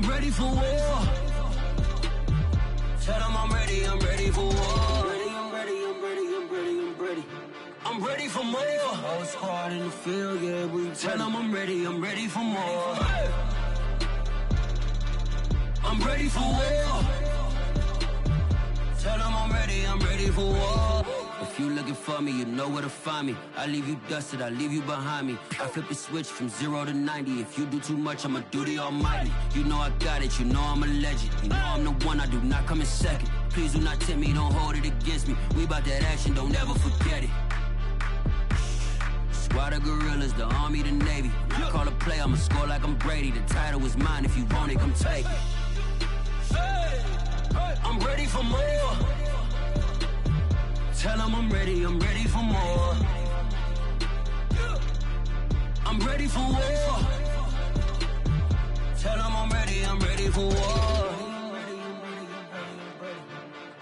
I'm ready for war. Tell them I'm ready, I'm ready for war. Ready, I'm ready, I'm ready, I'm ready, I'm ready. I'm ready for more. Whole squad in the field, yeah, we tell them I'm ready, I'm ready for more. I'm ready for war. Tell them I'm ready, I'm ready for war. If you looking for me, you know where to find me. I leave you dusted, I leave you behind me. I flip the switch from zero to 90. If you do too much, I'ma do the almighty. You know I got it, you know I'm a legend. You know I'm the one, I do not come in second. Please do not tempt me, don't hold it against me. We about that action, don't ever forget it. Squad of gorillas, the army, the navy. When I call a play, I'ma score like I'm Brady. The title is mine, if you want it, come take it. I'm ready for more. Tell them I'm ready, I'm ready for more. I'm ready for war. Tell them I'm ready, I'm ready for war.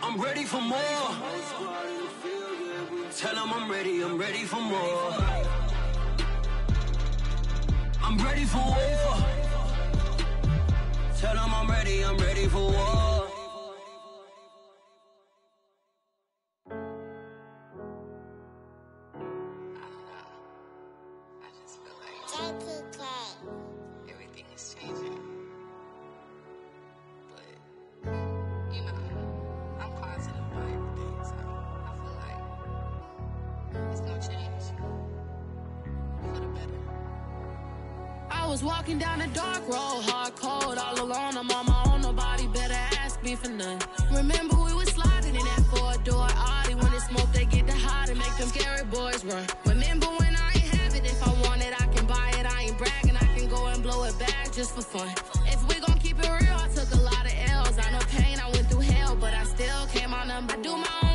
I'm ready for more. Tell them I'm ready, I'm ready for more. I'm ready for war. Tell them I'm ready, I'm ready for war. I was walking down a dark road, hard cold, all alone. I'm on my own, nobody better ask me for none. Remember we was sliding in that four door Audi. When it smoke, they get the hot and make them scary boys run. Remember when I ain't have it? If I want it, I can buy it. I ain't bragging, I can go and blow it back just for fun. If we gon' keep it real, I took a lot of L's. I know pain, I went through hell, but I still came on number. I do my own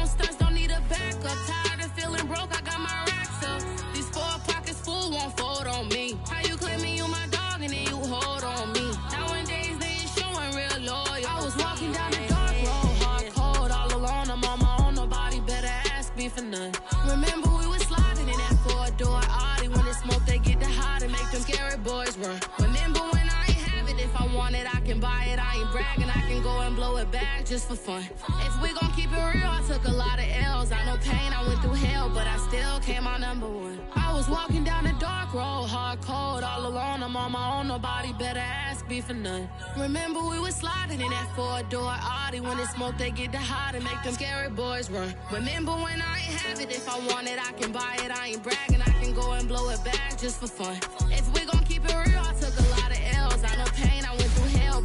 ain't bragging, I can go and blow it back just for fun. If we gon' keep it real, I took a lot of L's. I know pain, I went through hell, but I still came out number one. I was walking down a dark road, hard cold, all alone. I'm on my own, nobody better ask me for none. Remember we was sliding in that four door Audi. When it smoke, they get the hot and make them scary boys run. Remember when I ain't have it? If I want it, I can buy it. I ain't bragging, I can go and blow it back just for fun. If we gon' keep it real, I took a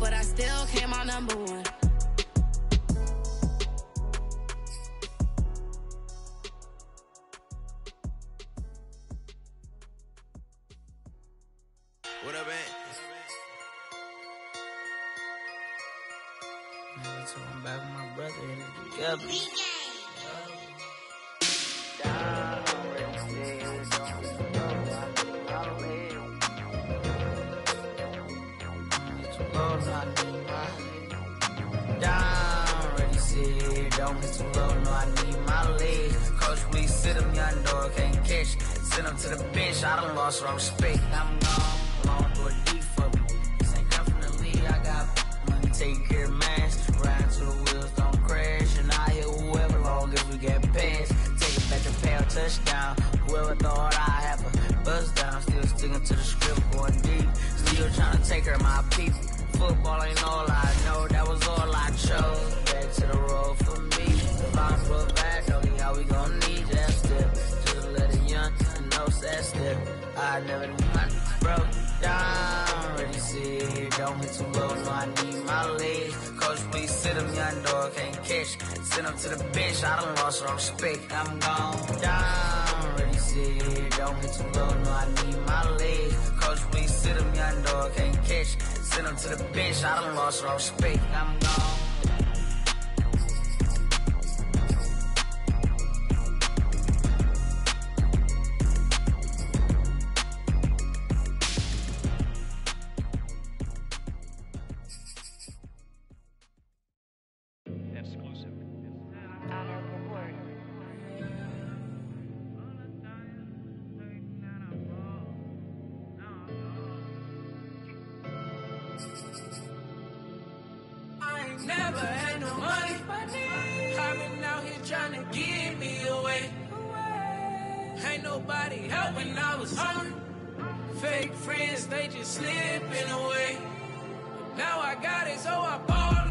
went but I still came out number one. What up, man? Man, so I'm back with my brother and it together. Down, ready, sit, don't hit too low, no, I need my legs. Coach, please sit him, young dog, can't catch. Send him to the bench, I done lost all respect. I'm gone, long door deep for me. This ain't come from the league, I got money, take care of mans. Ride to the wheels, don't crash. And I hit whoever, long as we get past. Take it back to a touchdown. Whoever thought I have a buzz down, still sticking to the script, going deep. Still trying to take of my people. Football ain't all I know, that was all I chose. Back to the road for me. If I put back, know me how we gon' need that step. Just let a young know that step. I never knew I broke down. Ready, sit here, don't hit too low, no, I need my legs. Coach, please sit him, young dog, can't catch. Send him to the bench, I done lost all respect. I'm gone down. Ready, sit here, don't hit too low, no, I need my legs. Coach, please sit him, young dog, can't catch. Send him to the bench, I done lost all respect. I'm gone. Was hungry. Fake friends, they just slipping away. Now I got it, so I ball.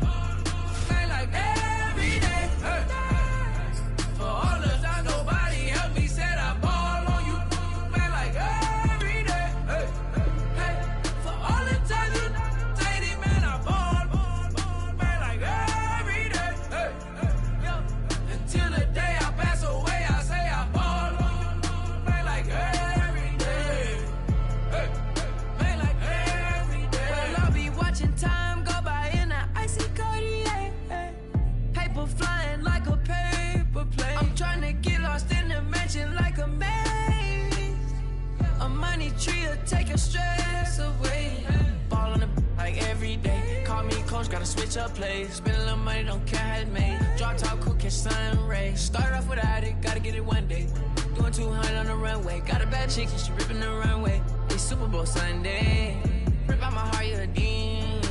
Gotta switch up plays. Spend a little money, don't care how it's made. Drop top, cool, catch sun rays. Start off without it, gotta get it one day. Doing 200 on the runway. Got a bad chick, and she ripping the runway. It's Super Bowl Sunday. Rip out my heart, you a demon.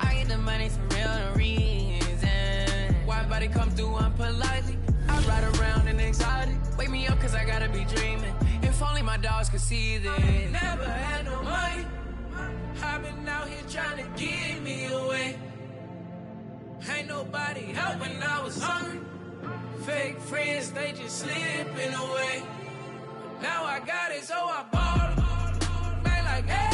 I get the money for real reason. Why body come through unpolitely? I ride around in exotic. Wake me up cause I gotta be dreaming. If only my dogs could see this. Never had no money. I've been out here trying to get me away. Ain't nobody when I was hungry. Fake friends, they just slipping away. Now I got it, so I ball. Man, like every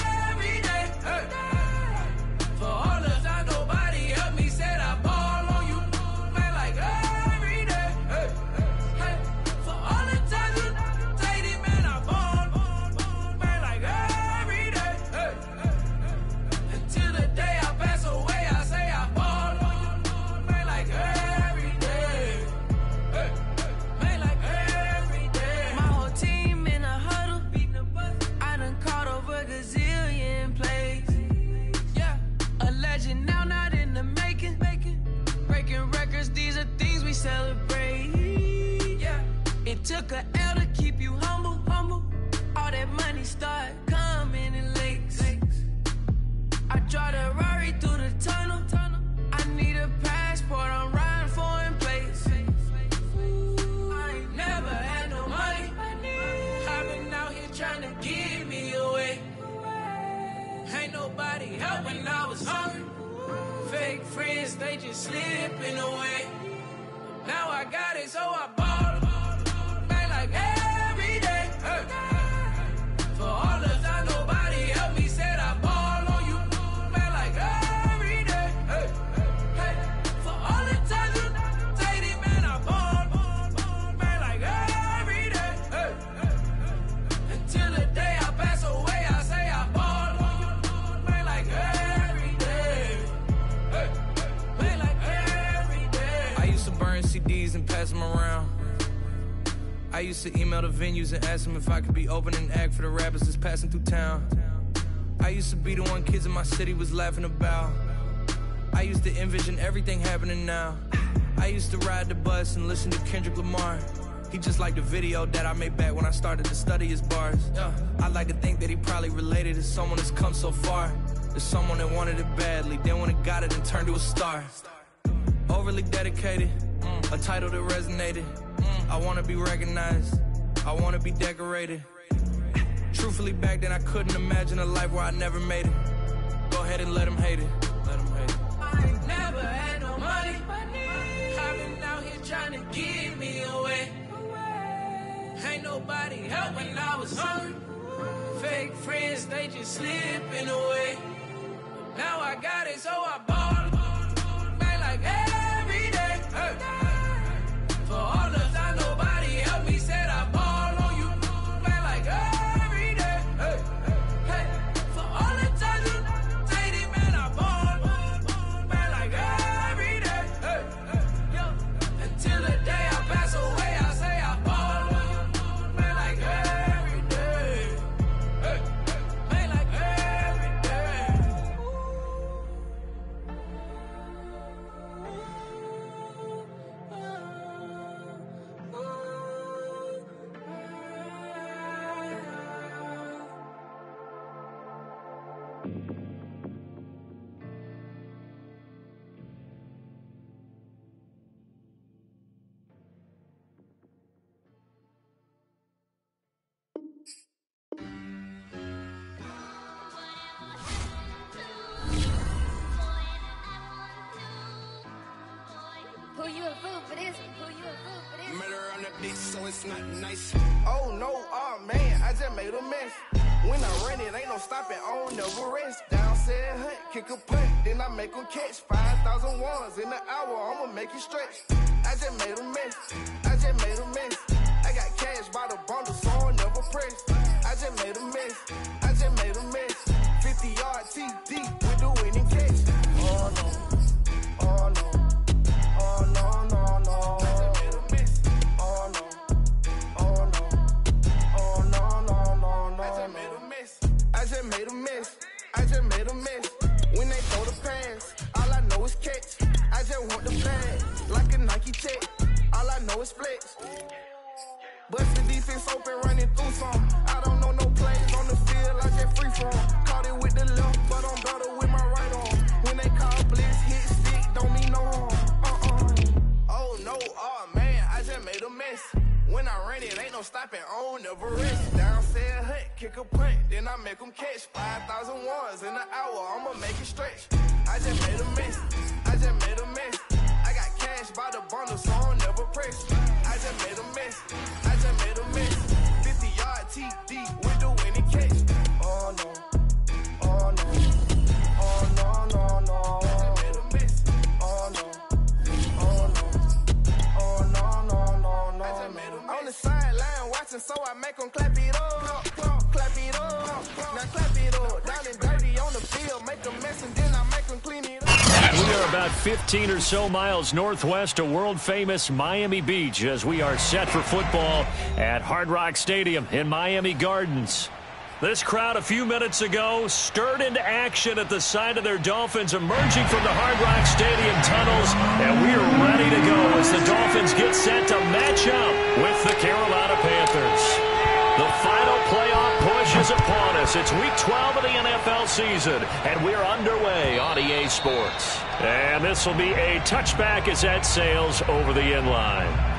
to email the venues and ask them if I could be opening act for the rappers that's passing through town. I used to be the one kids in my city was laughing about. I used to envision everything happening now. I used to ride the bus and listen to Kendrick Lamar. He just like the video that I made back when I started to study his bars. Yeah. I like to think that he probably related to someone that's come so far. To someone that wanted it badly, then when it got it and turned to a star. Overly dedicated, mm. a title that resonated. I wanna be recognized, I wanna be decorated. Truthfully, back then I couldn't imagine a life where I never made it. Go ahead and let him hate it. Let him hate it. I ain't never had no money. I've been out here trying to get me away. Ain't nobody help when I was hungry. Fake friends, they just slipping away. Now I got it, so I ball. Not nice. Oh no, oh man, I just made a mess. When I run it, ain't no stopping, on never rest. Down said hunt, kick a punt, then I make them catch. 5,000 ones in an hour, I'ma make it stretch. I just made a mess, I just made a mess. I got cash by the bundle, so I never press. I just made a mess, I just made a mess. 50 yard TD Know flex. Bust the defense open, running through some. I don't know no plays on the field, I just free from. Caught it with the left, but I'm better with my right arm. When they call blitz, hit stick, don't mean no harm. Uh-uh. Oh no, oh man, I just made a mess. When I run it, ain't no stopping, on never rest. Down said hut, kick a punt, then I make them catch. 5,000 ones in an hour, I'ma make it stretch. I just made a mess, I just made a mess. I by the bundle, so I never press. I just made a mess, I just made a mess. 50 yard TD with the winning catch. Oh no, oh no, oh no, no, no. I just made a mess, oh no, oh no, oh no, no, no, no. I just made a mess. On the sideline watching, so I make them clap it up, clap, clap it up. Now clap it up, down about 15 or so miles northwest of world famous Miami Beach as we are set for football at Hard Rock Stadium in Miami Gardens. This crowd a few minutes ago stirred into action at the side of their Dolphins emerging from the Hard Rock Stadium tunnels, and we are ready to go as the Dolphins get set to match up with the Carolina Panthers. The final is upon us. It's week 12 of the NFL season, and we're underway on EA Sports. And this will be a touchback as that sails over the inline.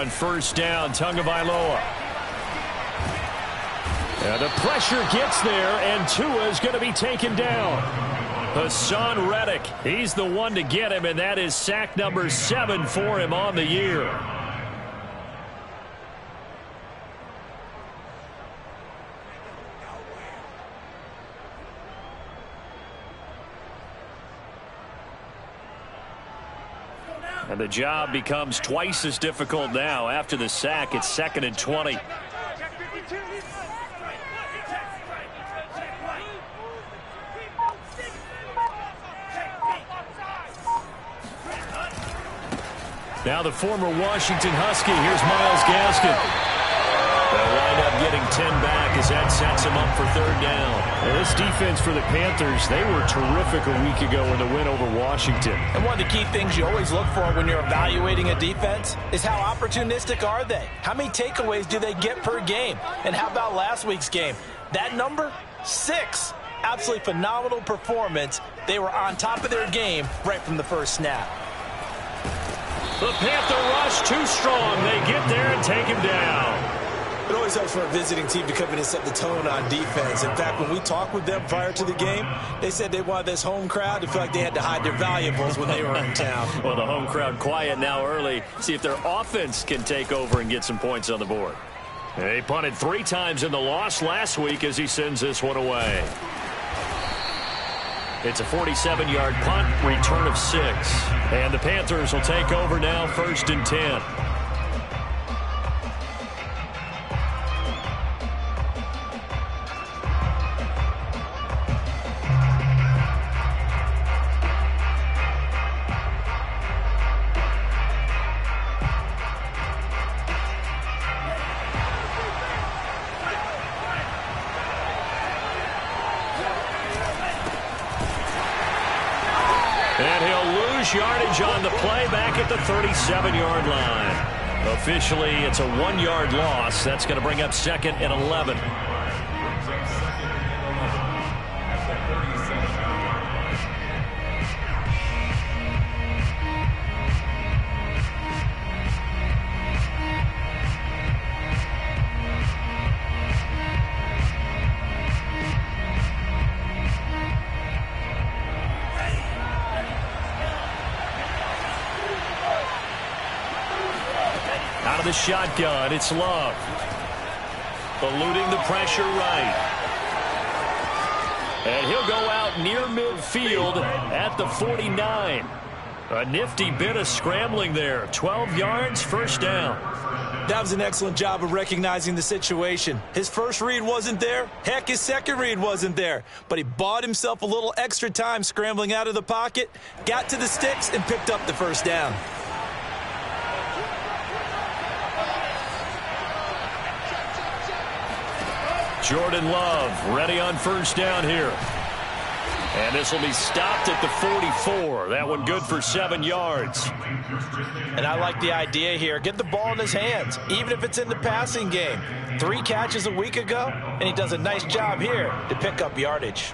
On first down, Tagovailoa. And the pressure gets there, and Tua is going to be taken down. Haason Reddick, he's the one to get him, and that is sack number seven for him on the year. The job becomes twice as difficult now. After the sack, it's second and 20. Now the former Washington Husky. Here's Myles Gaskin. They'll wind up getting 10 back as that sets him up for third down. This defense for the Panthers, they were terrific a week ago in the win over Washington. And one of the key things you always look for when you're evaluating a defense is how opportunistic are they? How many takeaways do they get per game? And how about last week's game? That number, six. Absolutely phenomenal performance. They were on top of their game right from the first snap. The Panther rush too strong. They get there and take him down. It always helps for a visiting team to come in and set the tone on defense. In fact, when we talked with them prior to the game, they said they wanted this home crowd to feel like they had to hide their valuables when they were in town. well, the home crowd quiet now early. See if their offense can take over and get some points on the board. They punted three times in the loss last week as he sends this one away. It's a 47-yard punt, return of six. And the Panthers will take over now first and 10. 37-yard line. Officially, it's a one-yard loss. That's going to bring up second and 11. The shotgun. It's Love. Eluding the pressure right. And he'll go out near midfield at the 49. A nifty bit of scrambling there. 12 yards, first down. That was an excellent job of recognizing the situation. His first read wasn't there. Heck, his second read wasn't there. But he bought himself a little extra time scrambling out of the pocket, got to the sticks, and picked up the first down. Jordan Love ready on first down here. And this will be stopped at the 44. That one good for seven yards. And I like the idea here. Get the ball in his hands, even if it's in the passing game. Three catches a week ago, and he does a nice job here to pick up yardage.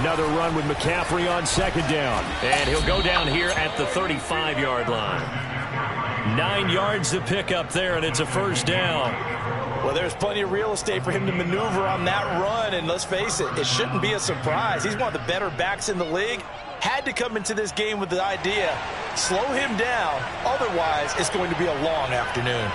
Another run with McCaffrey on second down. And he'll go down here at the 35-yard line. Nine yards to pick up there, and it's a first down. Well, there's plenty of real estate for him to maneuver on that run, and let's face it, it shouldn't be a surprise. He's one of the better backs in the league. Had to come into this game with the idea, slow him down, otherwise it's going to be a long afternoon.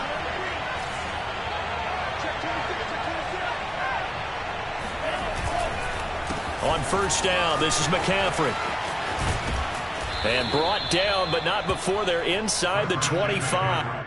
On first down, this is McCaffrey. And brought down, but not before they're inside the 25.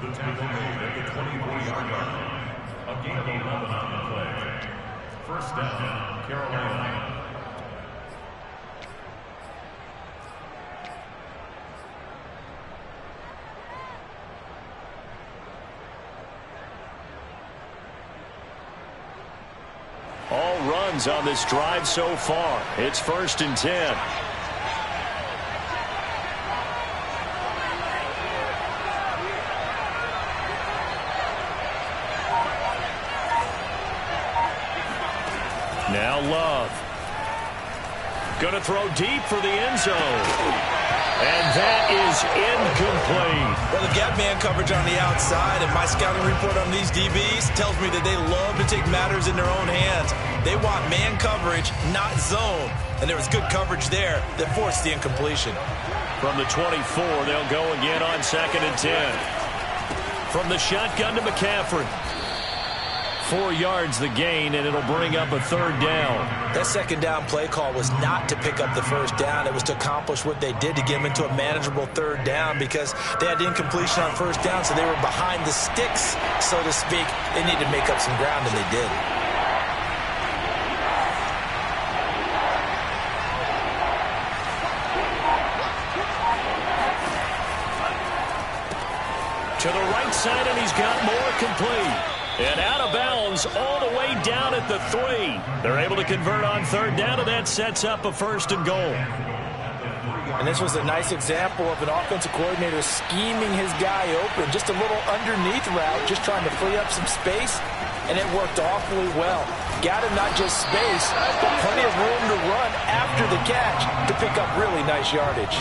The tackle made at the 24-yard line. A gain of 11 on the play. First down, Carolina. All runs on this drive so far. It's first and 10. Now Love. Going to throw deep for the end zone. And that is incomplete. Well, the gap man coverage on the outside, and my scouting report on these DBs tells me that they love to take matters in their own hands. They want man coverage, not zone. And there was good coverage there that forced the incompletion. From the 24, they'll go again on second and 10. From the shotgun to McCaffrey. Four yards the gain, and it'll bring up a third down. That second down play call was not to pick up the first down. It was to accomplish what they did to get them into a manageable third down because they had incompletion on first down, so they were behind the sticks, so to speak. They needed to make up some ground, and they did. To the right side, and he's got more complete. And out of bounds all the way down at the three. They're able to convert on third down, and that sets up a first and goal. And this was a nice example of an offensive coordinator scheming his guy open. Just a little underneath route, just trying to free up some space, and it worked awfully well. Got him not just space, but plenty of room to run after the catch to pick up really nice yardage.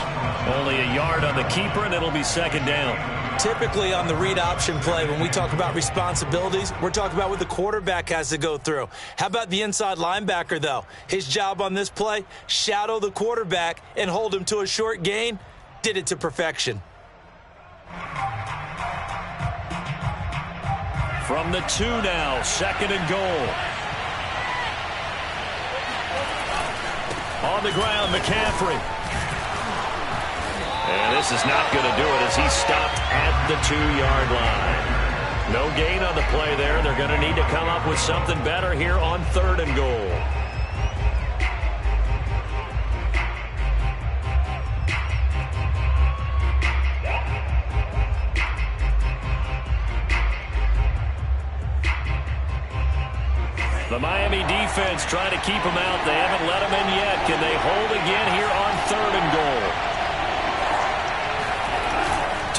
Only a yard on the keeper, and it'll be second down. Typically on the read option play, when we talk about responsibilities, we're talking about what the quarterback has to go through. How about the inside linebacker, though? His job on this play, shadow the quarterback and hold him to a short gain. Did it to perfection. From the two now, second and goal. On the ground, McCaffrey. And this is not going to do it as he's stopped at the two-yard line. No gain on the play there. They're going to need to come up with something better here on third and goal. The Miami defense trying to keep them out. They haven't let them in yet. Can they hold again here on third and goal?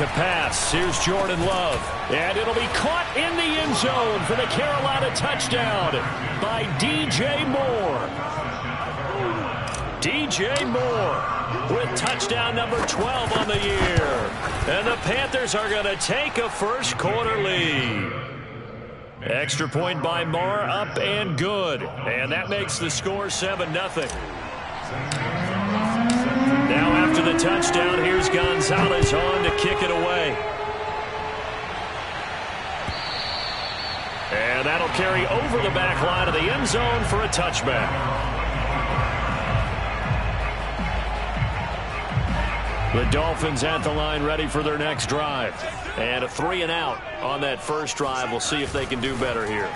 To pass, here's Jordan Love. And it'll be caught in the end zone for the Carolina touchdown by DJ Moore. DJ Moore with touchdown number 12 on the year. And the Panthers are going to take a first quarter lead. Extra point by Moore, up and good. And that makes the score 7-0. After the touchdown, here's Gonzalez on to kick it away. And that'll carry over the back line of the end zone for a touchback. The Dolphins at the line ready for their next drive. And a three and out on that first drive. We'll see if they can do better here.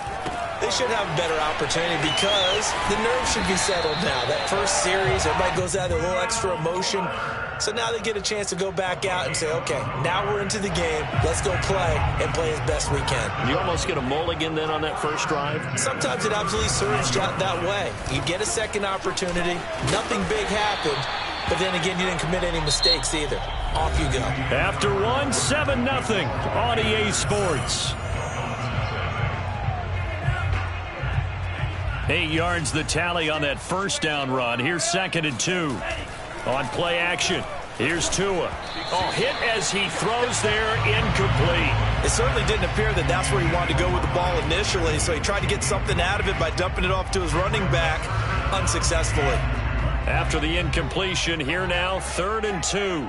They should have a better opportunity because the nerves should be settled now. That first series, everybody goes out with a little extra emotion. So now they get a chance to go back out and say, okay, now we're into the game. Let's go play and play as best we can. You almost get a mulligan then on that first drive? Sometimes it absolutely serves that way. You get a second opportunity. Nothing big happened. But then again, you didn't commit any mistakes either. Off you go. After one, 7-0 on EA Sports. Eight yards the tally on that first down run. Here's second and two. On play action. Here's Tua. Oh, hit as he throws there, incomplete. It certainly didn't appear that that's where he wanted to go with the ball initially, so he tried to get something out of it by dumping it off to his running back unsuccessfully. After the incompletion, here now, third and two.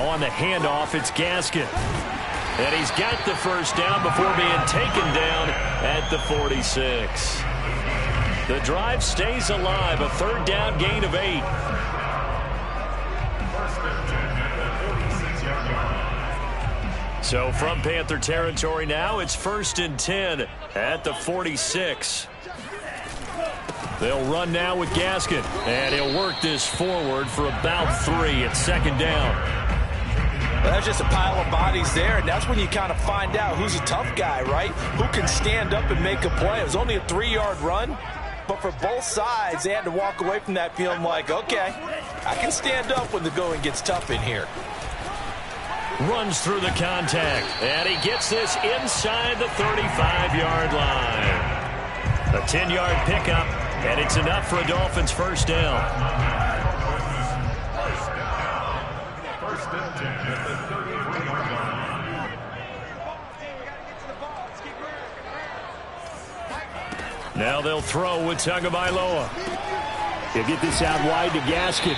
On the handoff, it's Gaskin. And he's got the first down before being taken down at the 46. The drive stays alive, a third down gain of eight. So from Panther territory now, it's first and 10 at the 46. They'll run now with Gaskin, and he'll work this forward for about three at second down. Well, that's just a pile of bodies there, and that's when you kind of find out who's a tough guy, right? Who can stand up and make a play. It was only a three-yard run, but for both sides, they had to walk away from that feeling like, okay, I can stand up when the going gets tough in here. Runs through the contact, and he gets this inside the 35-yard line. A 10-yard pickup, and it's enough for a Dolphins first down. Now they'll throw with Tagovailoa. He'll get this out wide to Gaskin.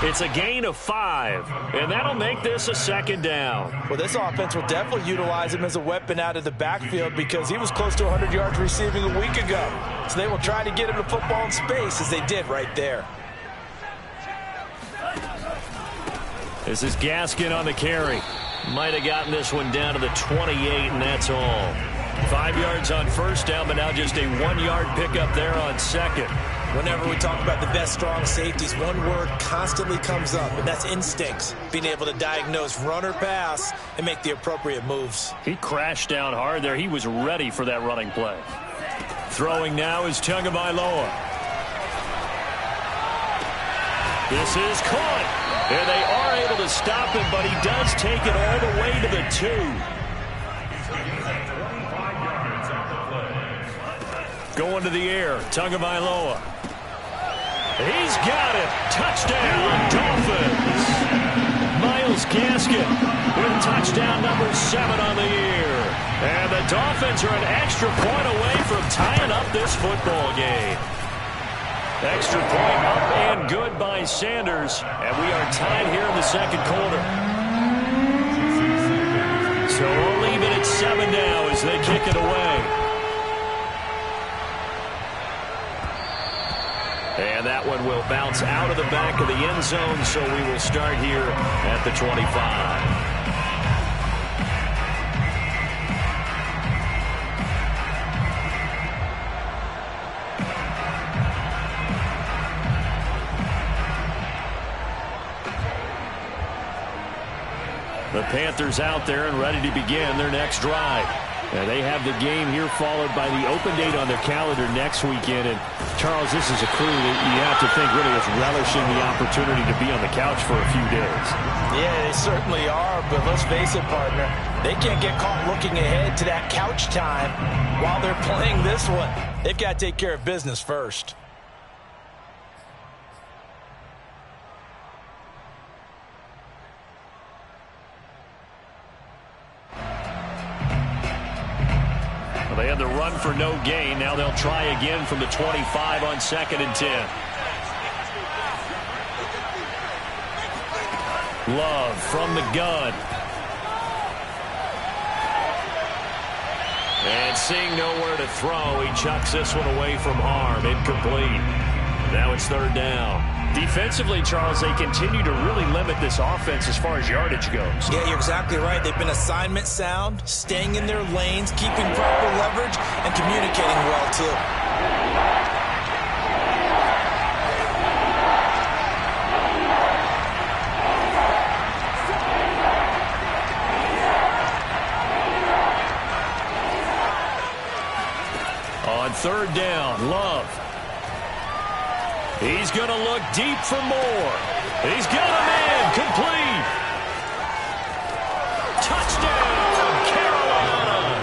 It's a gain of five, and that'll make this a second down. Well, this offense will definitely utilize him as a weapon out of the backfield because he was close to 100 yards receiving a week ago. So they will try to get him the football in space as they did right there. This is Gaskin on the carry. Might have gotten this one down to the 28, and that's all. Five yards on first down, but now just a one-yard pickup there on second. Whenever we talk about the best strong safeties, one word constantly comes up, and that's instincts. Being able to diagnose run or pass and make the appropriate moves. He crashed down hard there. He was ready for that running play. Throwing now is Tagovailoa. This is caught. And they are able to stop him, but he does take it all the way to the two. Going to the air, Tagovailoa. He's got it. Touchdown, Dolphins. Myles Gaskin with touchdown number seven on the year. And the Dolphins are an extra point away from tying up this football game. Extra point up and good by Sanders. And we are tied here in the second quarter. So we'll leave it at seven now as they kick it away. And that one will bounce out of the back of the end zone, so we will start here at the 25. The Panthers out there and ready to begin their next drive. And they have the game here followed by the open date on their calendar next weekend. And Charles, this is a crew that you have to think really is relishing the opportunity to be on the couch for a few days. Yeah, they certainly are. But let's face it, partner, they can't get caught looking ahead to that couch time while they're playing this one. They've got to take care of business first. For no gain. Now they'll try again from the 25 on second and 10. Love from the gun. And seeing nowhere to throw, he chucks this one away from harm. Incomplete. Now it's third down. Defensively, Charles, they continue to really limit this offense as far as yardage goes. Yeah, you're exactly right. They've been assignment sound, staying in their lanes, keeping proper leverage, and communicating well, too. On third down, Love. He's going to look deep for more. He's got a man complete. Touchdown, Carolina.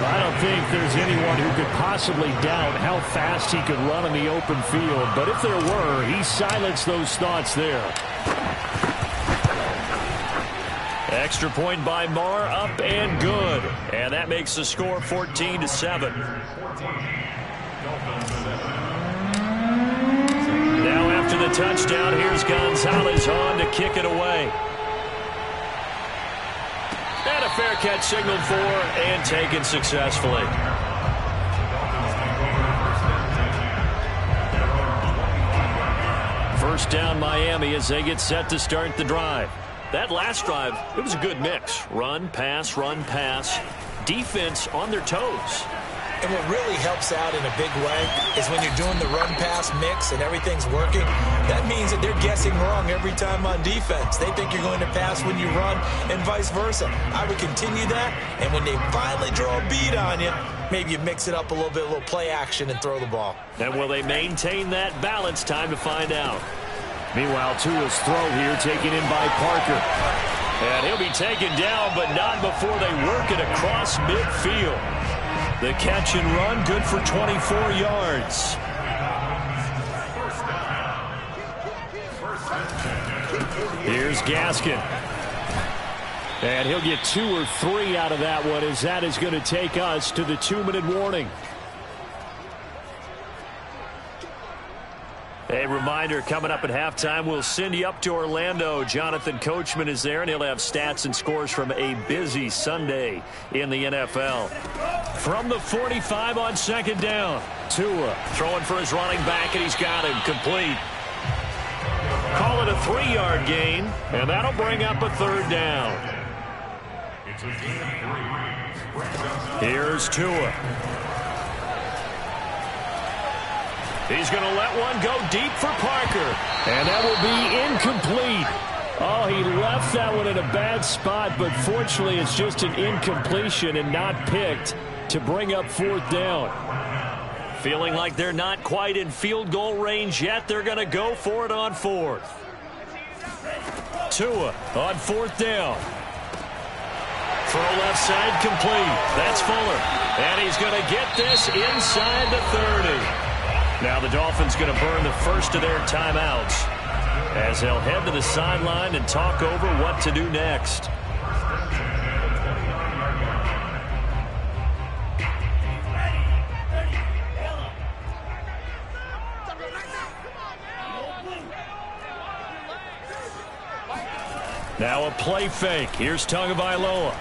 I don't think there's anyone who could possibly doubt how fast he could run in the open field. But if there were, he silenced those thoughts there. Extra point by Marr, up and good. And that makes the score 14 to 7. Touchdown, here's Gonzalez on to kick it away. And a fair catch signaled for and taken successfully. First down Miami as they get set to start the drive. That last drive, it was a good mix. Run, pass, run, pass. Defense on their toes. And what really helps out in a big way is when you're doing the run-pass mix and everything's working, that means that they're guessing wrong every time on defense. They think you're going to pass when you run and vice versa. I would continue that, and when they finally draw a beat on you, maybe you mix it up a little bit, a little play action and throw the ball. And will they maintain that balance? Time to find out. Meanwhile, Tua's throw here taken in by Parker. And he'll be taken down, but not before they work it across midfield. The catch and run, good for 24 yards. Here's Gaskin. And he'll get two or three out of that one as that is going to take us to the two-minute warning. A reminder coming up at halftime, we'll send you up to Orlando. Jonathan Coachman is there, and he'll have stats and scores from a busy Sunday in the NFL. From the 45 on second down, Tua throwing for his running back, and he's got him complete. Call it a three-yard gain, and that'll bring up a third down. Here's Tua. He's going to let one go deep for Parker. And that will be incomplete. Oh, he left that one in a bad spot, but fortunately it's just an incompletion and not picked to bring up fourth down. Feeling like they're not quite in field goal range yet. They're going to go for it on fourth. Tua on fourth down. Throw left side complete. That's Fuller. And he's going to get this inside the 30. Now the Dolphins going to burn the first of their timeouts as they'll head to the sideline and talk over what to do next. Now a play fake. Here's Tagovailoa.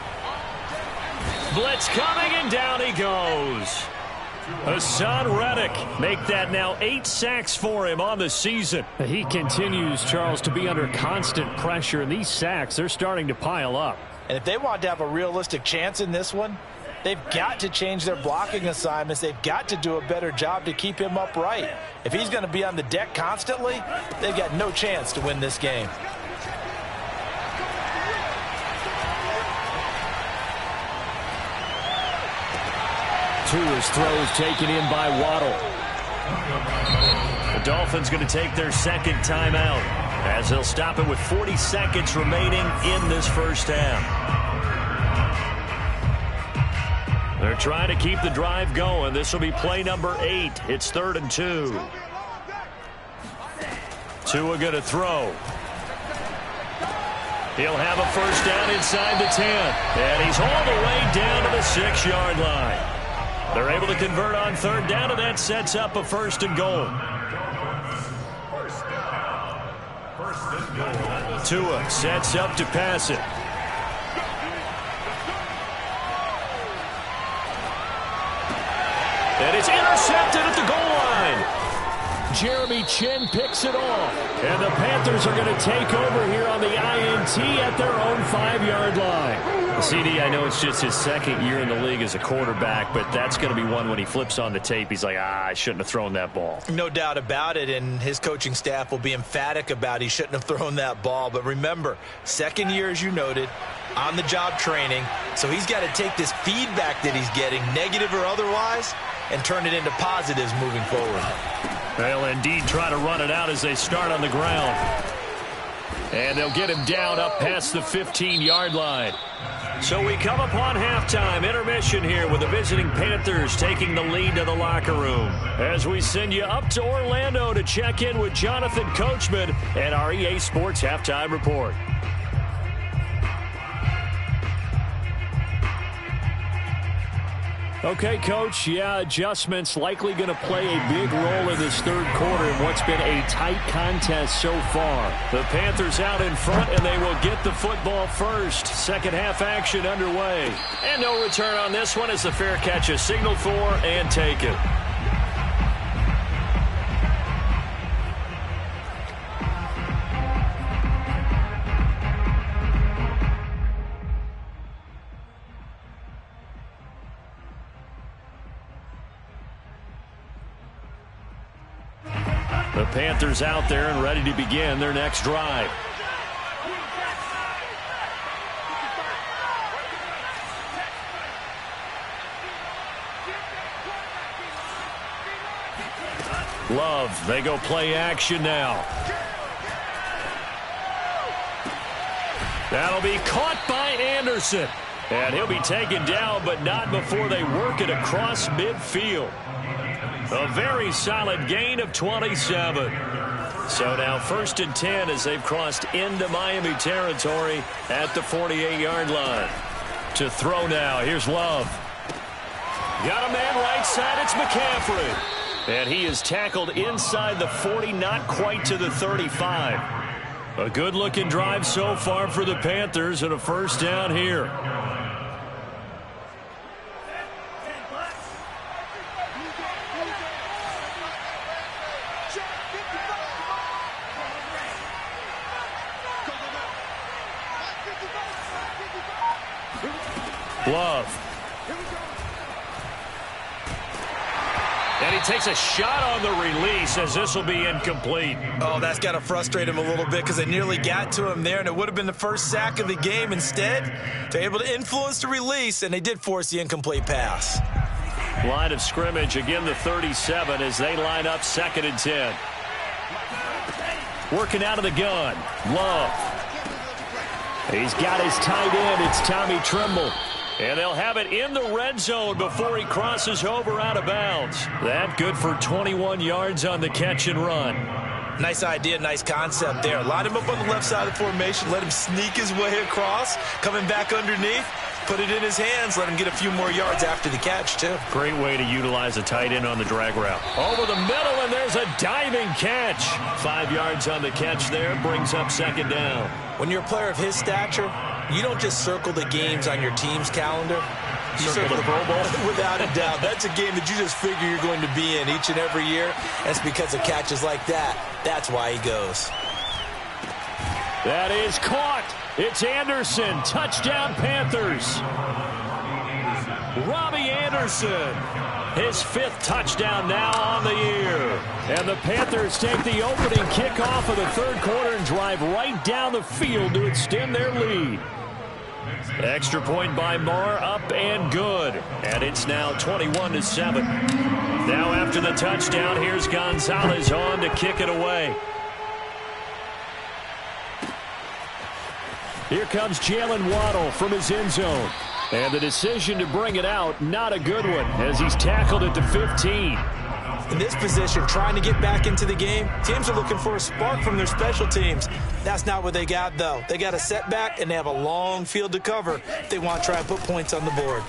Blitz coming, and down he goes. Haason Reddick make that now eight sacks for him on the season. He continues, Charles, to be under constant pressure, and these sacks, they're starting to pile up. And if they want to have a realistic chance in this one, they've got to change their blocking assignments. They've got to do a better job to keep him upright. If he's going to be on the deck constantly, they've got no chance to win this game. Tua's throws taken in by Waddle. The Dolphins going to take their second timeout as they'll stop it with 40 seconds remaining in this first half. They're trying to keep the drive going. This will be play number eight. It's third and two. Tua going to throw. He'll have a first down inside the 10. And he's all the way down to the six-yard line. They're able to convert on third down, and that sets up a first and goal. Tua sets up to pass it. And it's intercepted at the goal. Jeremy Chinn picks it off. And the Panthers are going to take over here on the INT at their own five-yard line. CD, I know it's just his second year in the league as a quarterback, but that's going to be one when he flips on the tape. He's like, ah, I shouldn't have thrown that ball. No doubt about it, and his coaching staff will be emphatic about he shouldn't have thrown that ball. But remember, second year, as you noted, on-the-job training, so he's got to take this feedback that he's getting, negative or otherwise, and turn it into positives moving forward. They'll indeed try to run it out as they start on the ground. And they'll get him down up past the 15-yard line. So we come upon halftime intermission here with the visiting Panthers taking the lead to the locker room. As we send you up to Orlando to check in with Jonathan Coachman and our EA Sports Halftime Report. Okay, Coach. Yeah, adjustments likely going to play a big role in this third quarter in what's been a tight contest so far. The Panthers out in front, and they will get the football first. Second half action underway. And no return on this one as the fair catch is signaled for and taken. Panthers out there and ready to begin their next drive. Love, they go play action now. That'll be caught by Anderson. And he'll be taken down, but not before they work it across midfield. A very solid gain of 27. So now first and 10 as they've crossed into Miami territory at the 48-yard line. To throw now, here's Love. Got a man right side, it's McCaffrey. And he is tackled inside the 40, not quite to the 35. A good-looking drive so far for the Panthers and a first down here. Love. And he takes a shot on the release as this will be incomplete. Oh, that's got to frustrate him a little bit because they nearly got to him there, and it would have been the first sack of the game. Instead, they're able to influence the release, and they did force the incomplete pass. Line of scrimmage, again the 37 as they line up second and 10. Working out of the gun, Love. He's got his tight end, it's Tommy Tremble. And they'll have it in the red zone before he crosses over out of bounds. That good for 21 yards on the catch and run. Nice idea, nice concept there. Line him up on the left side of the formation, let him sneak his way across, coming back underneath, put it in his hands, let him get a few more yards after the catch, too. Great way to utilize a tight end on the drag route. Over the middle, and there's a diving catch. Five yards on the catch there, brings up second down. When you're a player of his stature, you don't just circle the games on your team's calendar. You circle, circle the Pro Bowl? Without a doubt. That's a game that you just figure you're going to be in each and every year. That's because of catches like that. That's why he goes. That is caught. It's Anderson. Touchdown Panthers. Robby Anderson. His fifth touchdown now on the year. And the Panthers take the opening kickoff of the third quarter and drive right down the field to extend their lead. Extra point by Marr, up and good. And it's now 21 to 7. Now after the touchdown, here's Gonzalez on to kick it away. Here comes Jaylen Waddle from his end zone. And the decision to bring it out, not a good one, as he's tackled it to 15 in this position, trying to get back into the game. Teams are looking for a spark from their special teams. That's not what they got, though. They got a setback, and they have a long field to cover if they want to try and put points on the board.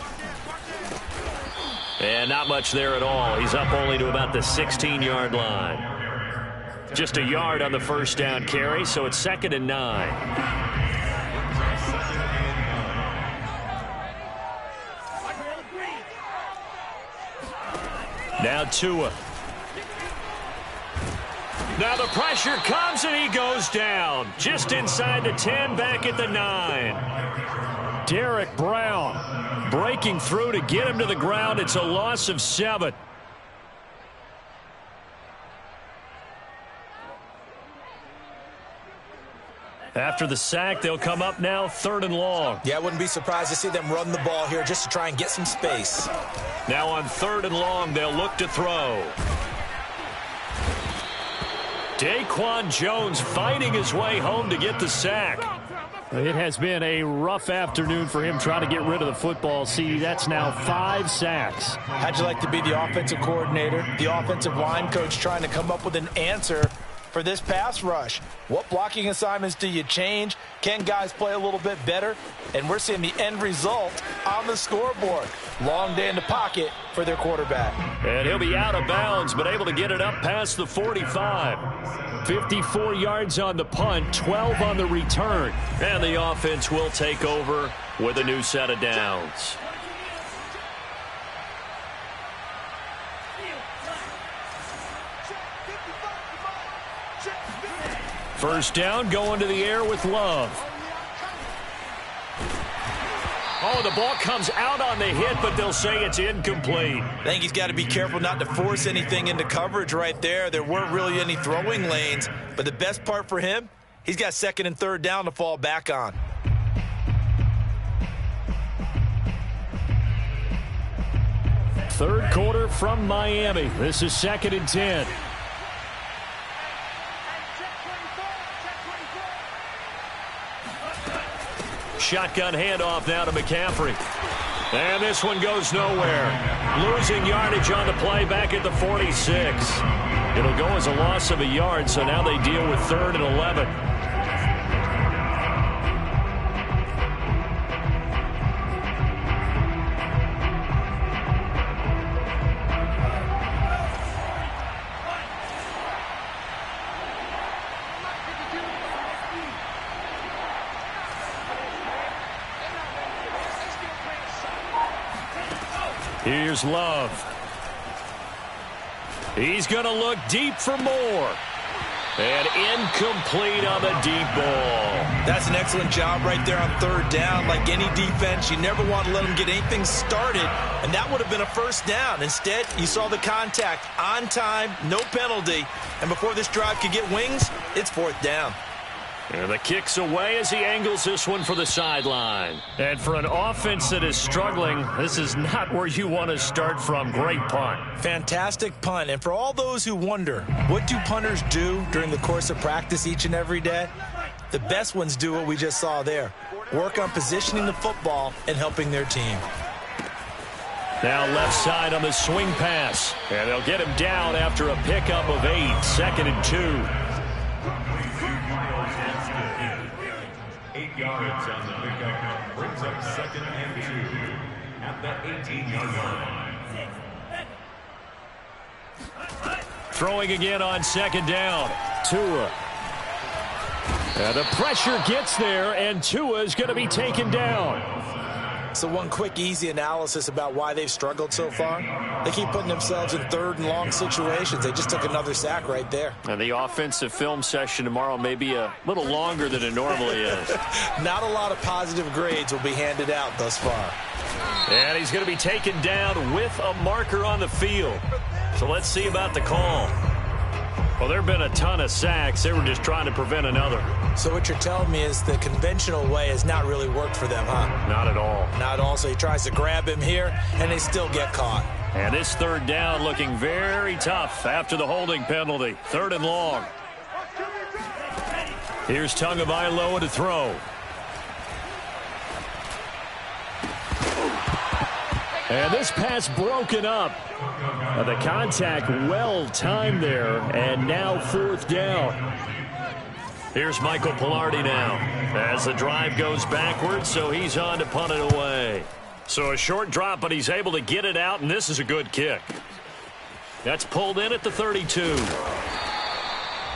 And not much there at all. He's up only to about the 16-yard line. Just a yard on the first down carry, so it's second and nine. Now Tua. Now the pressure comes and he goes down. Just inside the 10, back at the 9. Derrick Brown breaking through to get him to the ground. It's a loss of seven. After the sack, they'll come up now third and long. Yeah, I wouldn't be surprised to see them run the ball here just to try and get some space. Now on third and long, they'll look to throw. Daquan Jones fighting his way home to get the sack. It has been a rough afternoon for him trying to get rid of the football. See, that's now five sacks. How'd you like to be the offensive coordinator, the offensive line coach trying to come up with an answer for this pass rush. What blocking assignments do you change? Can guys play a little bit better? And we're seeing the end result on the scoreboard. Long day in the pocket for their quarterback. And he'll be out of bounds, but able to get it up past the 45. 54 yards on the punt, 12 on the return. And the offense will take over with a new set of downs. First down, going to the air with Love. Oh, the ball comes out on the hit, but they'll say it's incomplete. I think he's got to be careful not to force anything into coverage right there. There weren't really any throwing lanes, but the best part for him, he's got second and third down to fall back on. Third quarter from Miami. This is second and 10. Shotgun handoff now to McCaffrey. And this one goes nowhere. Losing yardage on the play back at the 46. It'll go as a loss of a yard, so now they deal with third and 11. Here's Love. He's going to look deep for more. And incomplete on the deep ball. That's an excellent job right there on third down. Like any defense, you never want to let them get anything started, and that would have been a first down. Instead, you saw the contact on time, no penalty, and before this drive could get wings, it's fourth down. And the kick's away as he angles this one for the sideline. And for an offense that is struggling, this is not where you want to start from. Great punt. Fantastic punt. And for all those who wonder, what do punters do during the course of practice each and every day? The best ones do what we just saw there. Work on positioning the football and helping their team. Now left side on the swing pass. And they'll get him down after a pickup of eight. Second and two. Yards on the pickup brings up second and two at the 18-yard line. Throwing again on second down. Tua. And the pressure gets there, and Tua is going to be taken down. So one quick, easy analysis about why they've struggled so far. They keep putting themselves in third and long situations. They just took another sack right there. And the offensive film session tomorrow may be a little longer than it normally is. Not a lot of positive grades will be handed out thus far. And he's going to be taken down with a marker on the field. So let's see about the call. Well, there have been a ton of sacks. They were just trying to prevent another. So what you're telling me is the conventional way has not really worked for them, huh? Not at all. Not at all. So he tries to grab him here, and they still get caught. And this third down looking very tough after the holding penalty. Third and long. Here's Tagovailoa to throw. And this pass broken up. The contact well timed there, and now fourth down. Here's Michael Palardy now as the drive goes backwards, so he's on to punt it away. So a short drop, but he's able to get it out, and this is a good kick. That's pulled in at the 32.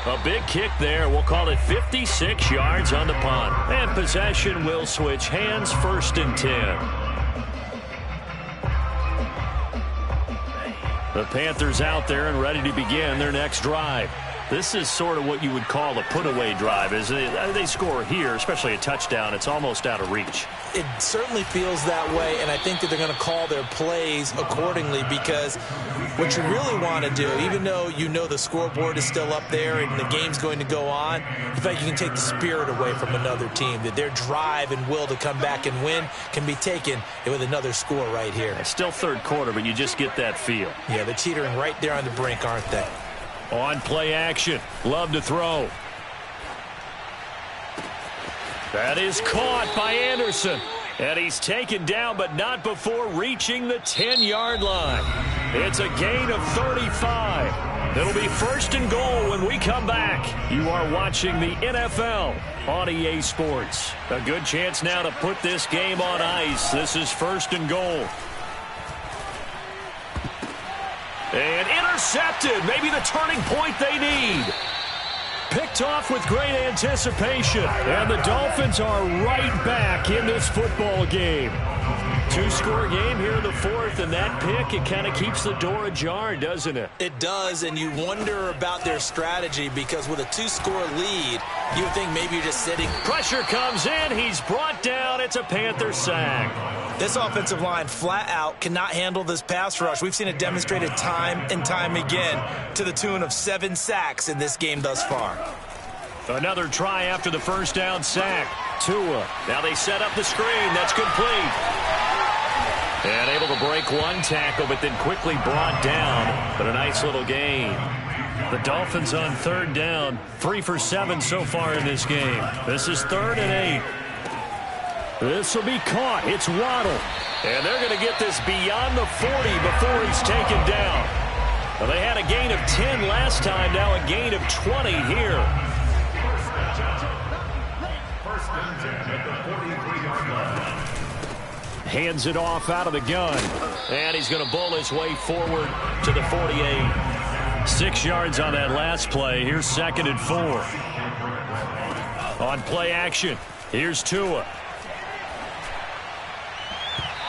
A big kick there. We'll call it 56 yards on the punt. And possession will switch hands first and 10. The Panthers out there and ready to begin their next drive. This is sort of what you would call a put-away drive. Is they, uh, they score here, especially a touchdown, it's almost out of reach. It certainly feels that way, and I think that they're going to call their plays accordingly because what you really want to do, even though you know the scoreboard is still up there and the game's going to go on, in fact, you can take the spirit away from another team, that their drive and will to come back and win can be taken with another score right here. It's still third quarter, but you just get that feel. Yeah, they're teetering right there on the brink, aren't they? On play action. Love to throw. That is caught by Anderson. And he's taken down, but not before reaching the 10-yard line. It's a gain of 35. It'll be first and goal when we come back. You are watching the NFL on EA Sports. A good chance now to put this game on ice. This is first and goal. And intercepted. Maybe the turning point they need. Picked off with great anticipation. And the Dolphins are right back in this football game. Two-score game here in the fourth, and that pick, it kind of keeps the door ajar, doesn't it? It does, and you wonder about their strategy because with a two-score lead, you would think maybe you're just sitting. Pressure comes in. He's brought down. It's a Panther sack. This offensive line flat out cannot handle this pass rush. We've seen it demonstrated time and time again to the tune of seven sacks in this game thus far. Another try after the first down sack. Tua. Now they set up the screen. That's complete. And able to break one tackle, but then quickly brought down. But a nice little gain. The Dolphins on third down. Three for seven so far in this game. This is third and eight. This will be caught. It's Waddle. And they're going to get this beyond the 40 before he's taken down. Well, they had a gain of 10 last time. Now a gain of 20 here. Hands it off out of the gun. And he's going to bull his way forward to the 48. Six yards on that last play. Here's second and four. On play action, here's Tua.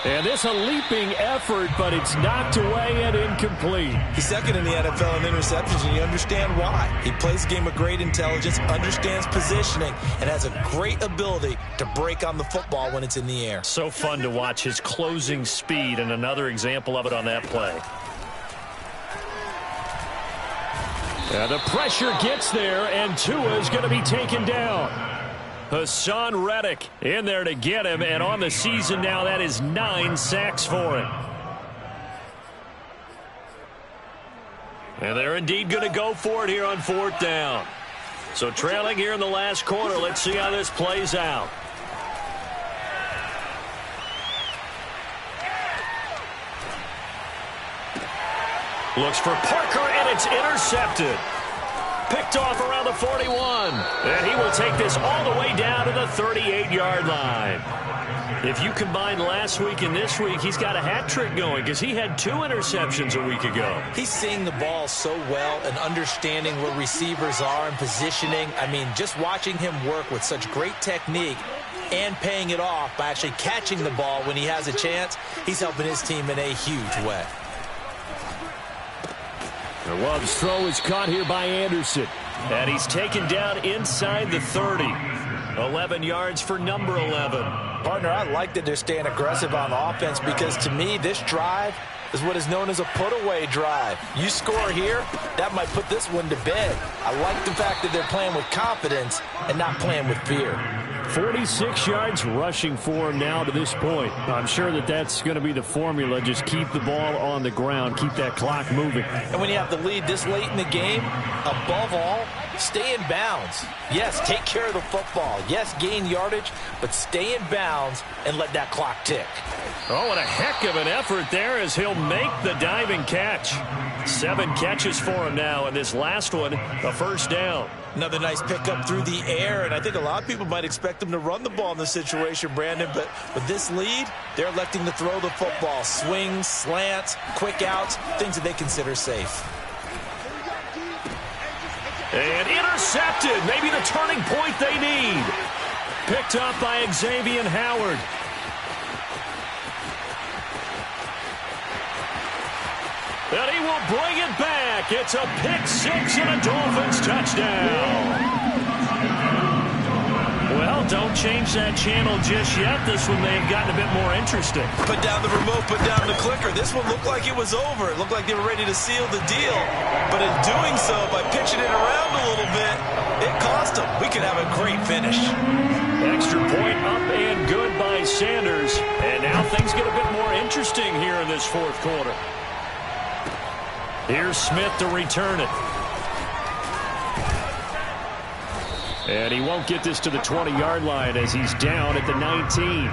And this a leaping effort, but it's knocked away and incomplete. He's second in the NFL in interceptions, and you understand why. He plays a game of great intelligence, understands positioning, and has a great ability to break on the football when it's in the air. So fun to watch his closing speed, and another example of it on that play. Yeah, the pressure gets there, and Tua is going to be taken down. Haason Reddick in there to get him, and on the season now, that is nine sacks for him. And they're indeed going to go for it here on fourth down. So trailing here in the last quarter, let's see how this plays out. Looks for Parker, and it's intercepted. Picked off around the 41. And he will take this all the way down to the 38-yard line. If you combine last week and this week, he's got a hat trick going because he had two interceptions a week ago. He's seeing the ball so well and understanding where receivers are and positioning. I mean, just watching him work with such great technique and paying it off by actually catching the ball when he has a chance, he's helping his team in a huge way. The Love's throw is caught here by Anderson. And he's taken down inside the 30. 11 yards for number 11. Partner, I like that they're staying aggressive on offense because to me, this drive is what is known as a put-away drive. You score here, that might put this one to bed. I like the fact that they're playing with confidence and not playing with fear. 46 yards rushing for him now to this point. I'm sure that that's going to be the formula. Just keep the ball on the ground. Keep that clock moving. And when you have the lead this late in the game, above all, stay in bounds. Yes, take care of the football. Yes, gain yardage, but stay in bounds and let that clock tick. Oh, what a heck of an effort there as he'll make the diving catch. Seven catches for him now, and this last one, the first down. Another nice pickup through the air, and I think a lot of people might expect them to run the ball in this situation, Brandon, but with this lead, they're electing to throw the football. Swings, slants, quick outs, things that they consider safe. And intercepted, maybe the turning point they need. Picked up by Xavier Howard. And he will bring it back. It's a pick six and a Dolphins touchdown. Well, don't change that channel just yet. This one may have gotten a bit more interesting. Put down the remote, put down the clicker. This one looked like it was over. It looked like they were ready to seal the deal. But in doing so, by pitching it around a little bit, it cost them. We could have a great finish. Extra point up and good by Sanders. And now things get a bit more interesting here in this fourth quarter. Here's Smith to return it. And he won't get this to the 20-yard line as he's down at the 19.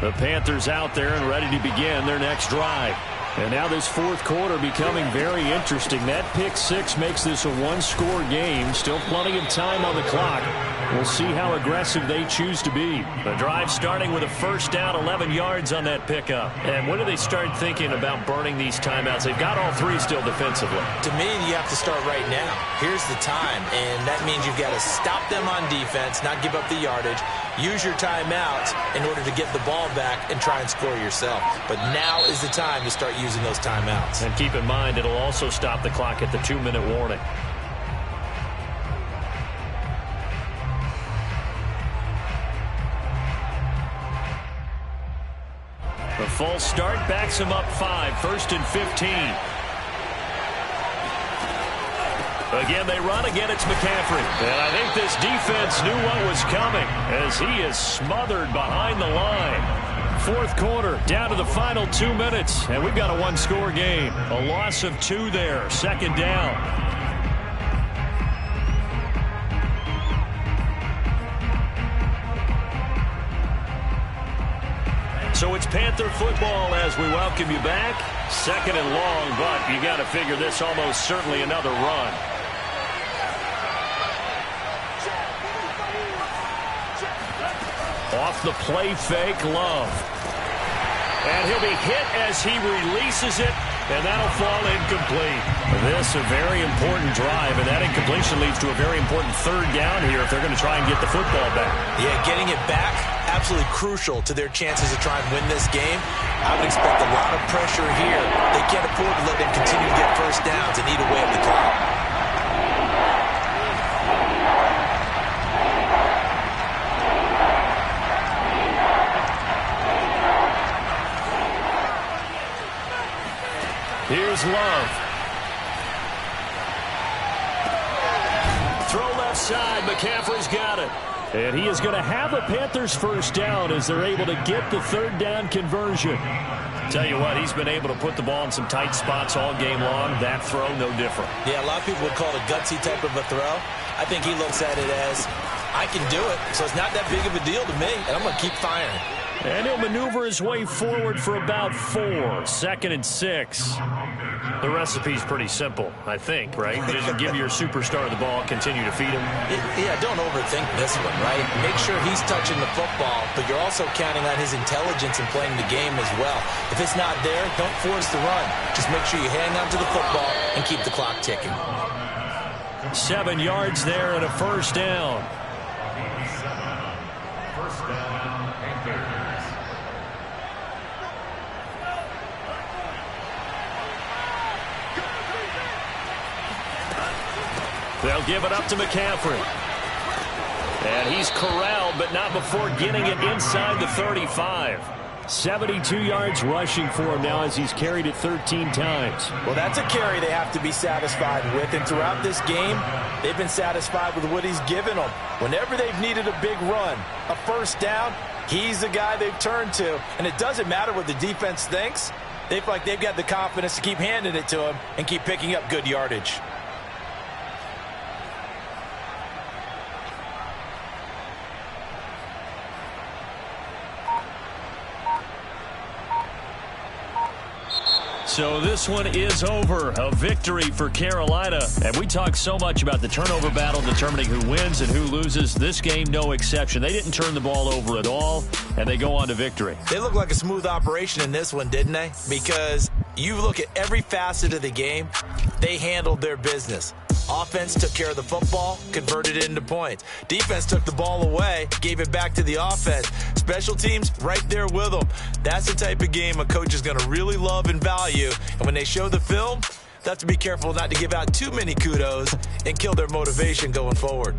The Panthers out there and ready to begin their next drive. And now this fourth quarter becoming very interesting. That pick six makes this a one-score game. Still plenty of time on the clock. We'll see how aggressive they choose to be. The drive starting with a first down, 11 yards on that pickup. And when do they start thinking about burning these timeouts? They've got all three still defensively. To me, you have to start right now. Here's the time, and that means you've got to stop them on defense, not give up the yardage, use your timeouts in order to get the ball back and try and score yourself. But now is the time to start using those timeouts. And keep in mind, it'll also stop the clock at the two-minute warning. False start backs him up five, first and 15. Again, they run. Again, it's McCaffrey. And I think this defense knew what was coming as he is smothered behind the line. Fourth quarter, down to the final two minutes, and we've got a one-score game. A loss of two there, second down. So it's Panther football as we welcome you back. Second and long, but you got to figure this almost certainly another run. Off the play fake, Love. And he'll be hit as he releases it, and that'll fall incomplete. This a very important drive, and that incompletion leads to a very important third down here if they're going to try and get the football back. Yeah, getting it back, absolutely crucial to their chances to try and win this game. I would expect a lot of pressure here. They can't afford to let them continue to get first downs and eat away at the clock. Here's Love. Throw left side. McCaffrey's got it. And he is going to have a Panthers first down as they're able to get the third down conversion. Tell you what, he's been able to put the ball in some tight spots all game long. That throw, no different. Yeah, a lot of people would call it a gutsy type of a throw. I think he looks at it as, I can do it, so it's not that big of a deal to me, and I'm going to keep firing. And he'll maneuver his way forward for about four. Second and six. The recipe's pretty simple, I think, right? Just give your superstar the ball, continue to feed him. Yeah, don't overthink this one, right? Make sure he's touching the football, but you're also counting on his intelligence in playing the game as well. If it's not there, don't force the run. Just make sure you hang on to the football and keep the clock ticking. Seven yards there and a first down. They'll give it up to McCaffrey. And he's corralled, but not before getting it inside the 35. 72 yards rushing for him now as he's carried it 13 times. Well, that's a carry they have to be satisfied with. And throughout this game, they've been satisfied with what he's given them. Whenever they've needed a big run, a first down, he's the guy they've turned to. And it doesn't matter what the defense thinks. They feel like they've got the confidence to keep handing it to him and keep picking up good yardage. So this one is over. A victory for Carolina. And we talk so much about the turnover battle determining who wins and who loses. This game, no exception. They didn't turn the ball over at all, and they go on to victory. They look like a smooth operation in this one, didn't they? Because you look at every facet of the game, they handled their business. Offense took care of the football, converted it into points. Defense took the ball away, gave it back to the offense. Special teams right there with them. That's the type of game a coach is going to really love and value. And when they show the film, they have to be careful not to give out too many kudos and kill their motivation going forward.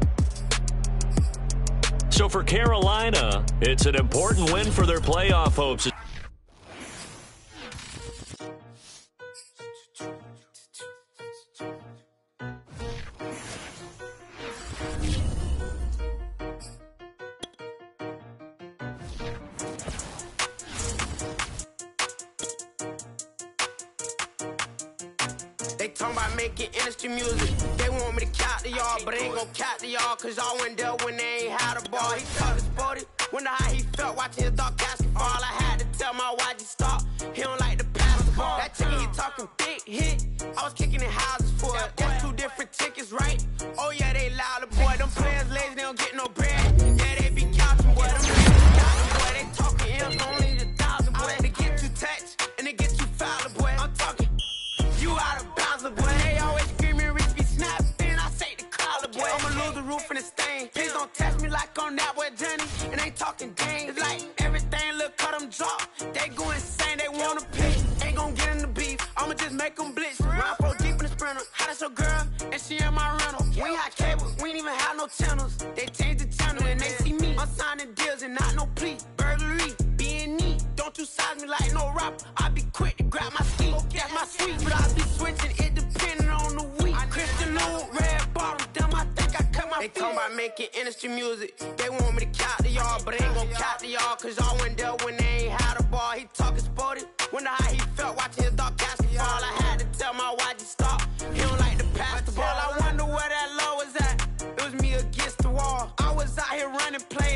So for Carolina, it's an important win for their playoff hopes. Y'all, running plays,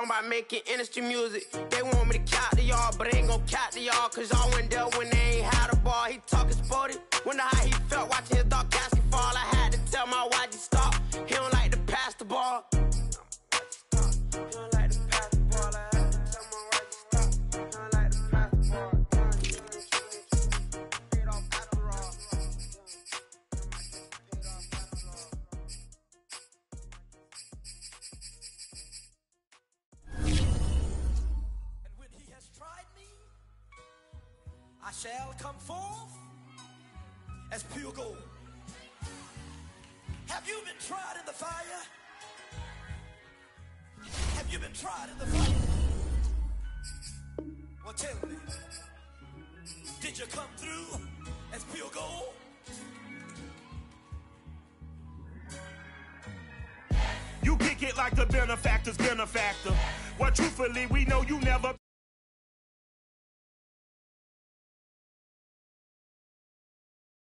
talking about making industry music. They want me to count to y'all, but ain't gon' count to y'all, cause y'all went there when they ain't had a ball. He talking sporty, wonder how he felt watching his dog basketball.